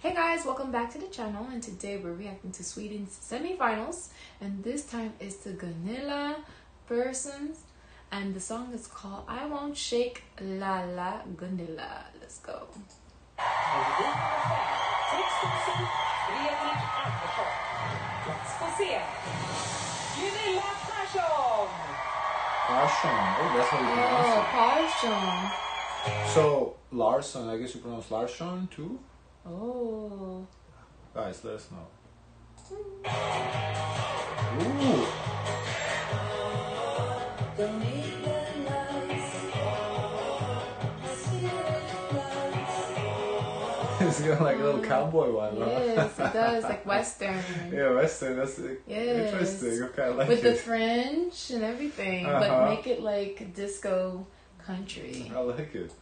Hey guys, welcome back to the channel and today we're reacting to Sweden's semifinals and this time it's the Gunilla Persson and the song is called I Won't Shake La La Gunilla. Let's go. Oh, that's how you Oh, pronounce Parsons. it. So, Larson, I guess you pronounce Larsson too? Oh. Guys, let us know. Ooh. it's got like a little cowboy vibe. huh? Yes, it does, like Western. Yeah, Western. That's Yes. interesting. Okay, I like With the it. fringe and everything, but Uh-huh. make it like disco country. I like it.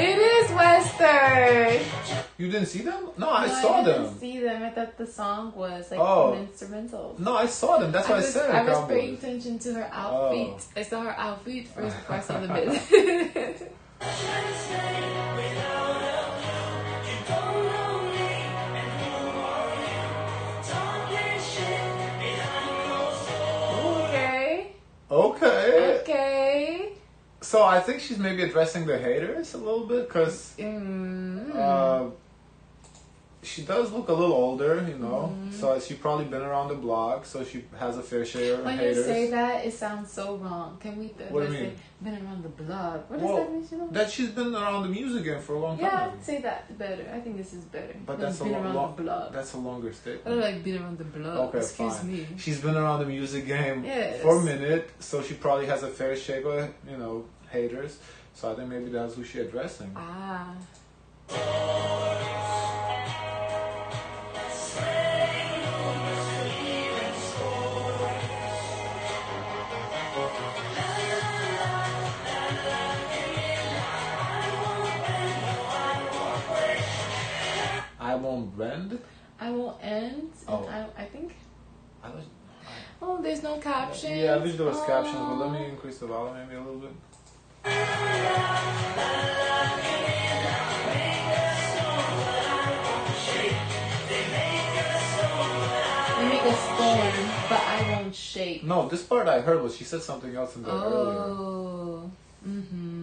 It is Western. You didn't see them? No, I No, saw I didn't them. see them. I thought the song was like Oh. an instrumental. No, I saw them. That's I why I, was, said I was paying attention to her outfit. Oh. I saw her outfit first before I saw the bit. I think she's maybe addressing the haters a little bit because Mm. uh, she does look a little older, you know. Mm-hmm. So she probably been around the block, so she has a fair share of when haters. you say that, it sounds so wrong. Can we? Th- What do you mean? say, been around the block. What does Well, that mean? Shino? that she's been around the music game for a long time? Yeah, say that better. I think this is better. But that's a been lo- around lo- the block. That's a longer statement. I like been around the block. Okay, Excuse fine. me. She's been around the music game Yes. for a minute, so she probably has a fair share of, you know, haters. So I think maybe that's who she's addressing. Ah. I won't bend. I won't end. Oh. And I, I think. I was, Oh, there's no caption. yeah, I wish there was captions, but let Oh. me increase the volume maybe a little bit. You make a storm, but I won't shake. No, this part I heard was she said something else in earlier. Oh. Mm-hmm.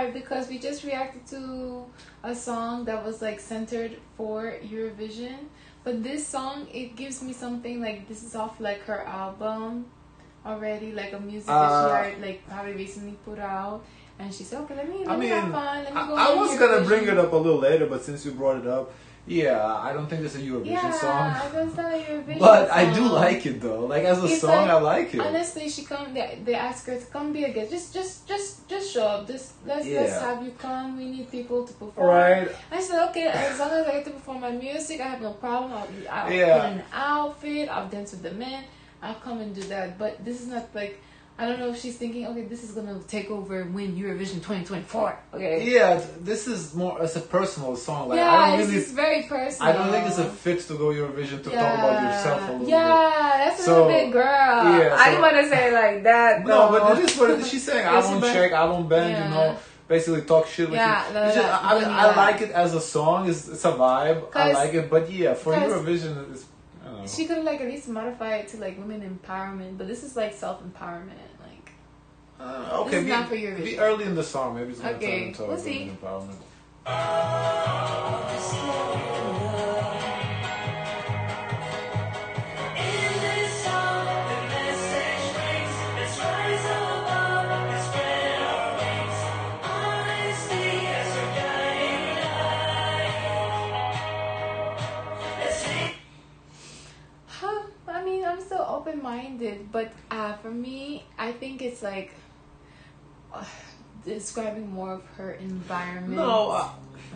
Hard because we just reacted to a song that was like centered for Eurovision. But this song, it gives me something like this is off like her album already, like a music that Uh, she had like probably recently put out. And she said, okay, let me, let I me mean, have fun. Let me go I, I was gonna bring it up a little later, but since you brought it up, yeah, I don't think it's a Eurovision Yeah, song. that's not a Eurovision But I do like it though. Like as a It's song, like- I like it. Honestly, she come. They, they ask her to come be a guest. Just, just, just, just show up. Just let's let's have you come. We need people to perform. Right. I said, okay, as long as I get to perform my music, I have no problem. I'll, I'll Yeah. put in an outfit. I'll dance with the men. I'll come and do that. But this is not like. I don't know if she's thinking, okay, this is gonna take over and win Eurovision 2024. Okay. Yeah, this is more as a personal song. Like yeah, I don't it's really, just very personal. I don't think it's a fit to go Eurovision to talk about yourself a little yeah, that's a So, little bit, girl. yeah, I so- didn't want to say like that. bit. No, but it is what. She's saying. I won't check. I won't bend. Yeah. You know, basically talk shit with Yeah, you. It's no, just- I, don't I, like it as a song. It's, it's a vibe. I like it. But yeah, for Eurovision, it's. I. She could like at least modify it to like women empowerment, but this is like self empowerment. Like Uh, okay, This is be, not for Eurovision. be early in the song. Maybe it's gonna Okay, turn into we'll women see. empowerment. Huh, me, I think it's like uh, describing more of her environment. No, uh,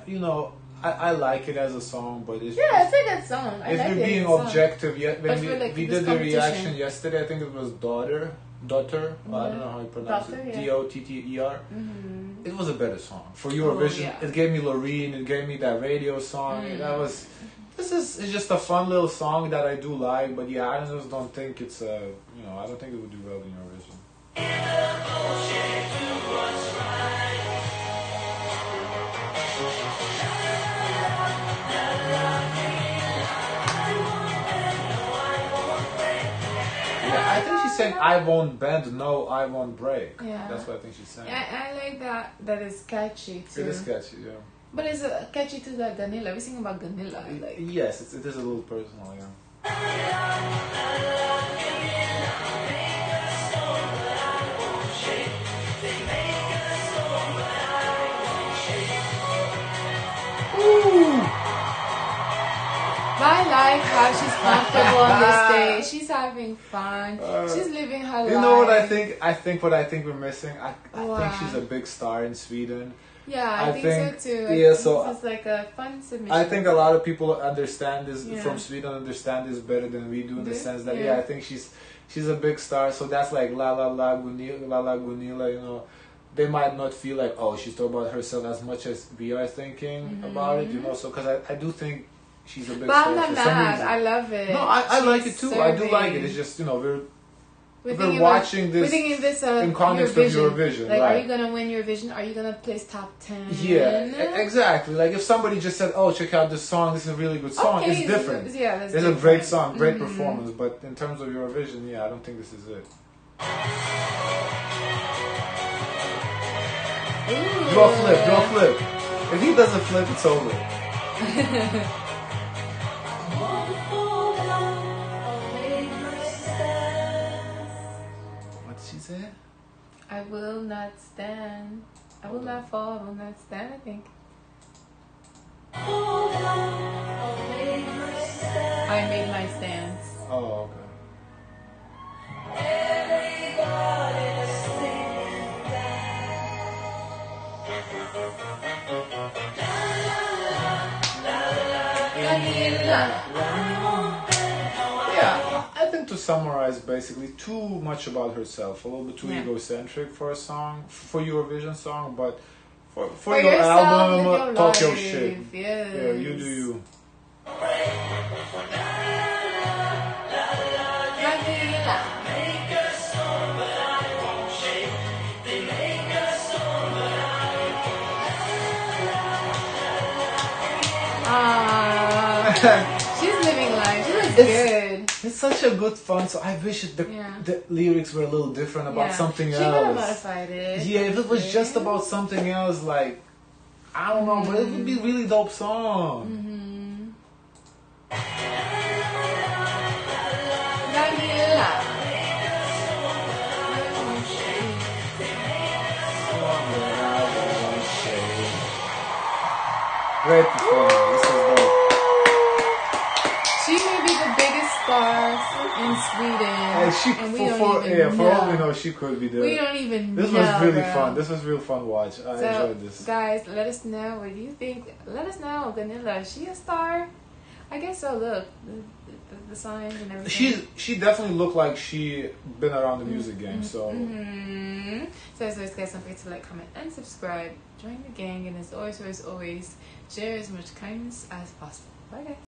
you know, I, I like it as a song, but it's yeah, it's a good song. I if like you're being objective, yet when But we, like, we did the reaction yesterday, I think it was daughter. Dotter. Well, I don't know how you pronounce Dotter, it. yeah. D O T T E R. Mm-hmm. It was a better song for Eurovision. yeah. It gave me Loreen. It gave me that radio song. Mm. That was. This is it's just a fun little song that I do like, but yeah, I just don't think it's a you know I don't think it would do well in Eurovision. Yeah, I think she's saying I won't bend, no, I won't break. Yeah. That's what I think she's saying. I, I like that. That is catchy too. It is catchy, yeah. But it's uh, catchy too. That Gunilla. We sing about Gunilla. Like yes, it's, it is a little personal, yeah. Like how she's comfortable on the stage. She's having fun. Uh, she's living her life. You know what I think? I think what I think we're missing. I, I Wow. think she's a big star in Sweden. Yeah, I, I think, think- so too. I yeah, so this is like a fun submission. I think a lot of people understand this Yeah. from Sweden understand this better than we do in the sense that Yeah. yeah. I think she's she's a big star. So that's like La La La Gunilla, La La Gunilla. You know, they might not feel like oh she's talking about herself as much as we are thinking about it. You know, so because I, I do think she's a big But I'm not mad. I love it. no, I, I like it too. I do like it. It's just you know we're We're we're watching about, this We're thinking this uh, in context of Eurovision. Like, right. are you gonna win Eurovision? Are you gonna place top ten? Yeah, exactly. Like if somebody just said, "Oh, check out this song. This is a really good song." Okay, it's different. Yeah, that's It's a great song, great Mhm. performance. But in terms of Eurovision, yeah, I don't think this is it. Ooh. Do a flip, do a flip. If he does a flip, it's over. Did? I will not stand. I will not fall. I will not stand. I think. I made my stance. Oh, okay. Yeah, I think to summarize, basically, too much about herself, a little bit too Yeah. egocentric for a song, for Eurovision song, but for for, For your yourself, album, your talk your shit. Yes. Yeah, you do you. Ah, such a good fun. So I wish the Yeah. the lyrics were a little different about Yeah. something she could have else. modified it. Yeah, if it was just about something else, like I don't know, but it would be a really dope song. Mhm. Great performance. This is dope. The biggest star in Sweden, And she, and we for, don't for, even yeah, for know. all we know, she could be there. We don't even This know. was really bro. fun. This was real fun watch. I so, enjoyed this. guys, let us know what you think. Let us know, Gunilla. Is she a star? I guess so. Look, the, the, the signs and everything. She she definitely looked like she been around the music game. So hmm So as always, guys, don't forget to like, comment, and subscribe. Join the gang, and as always, always, always, share as much kindness as possible. Bye, guys.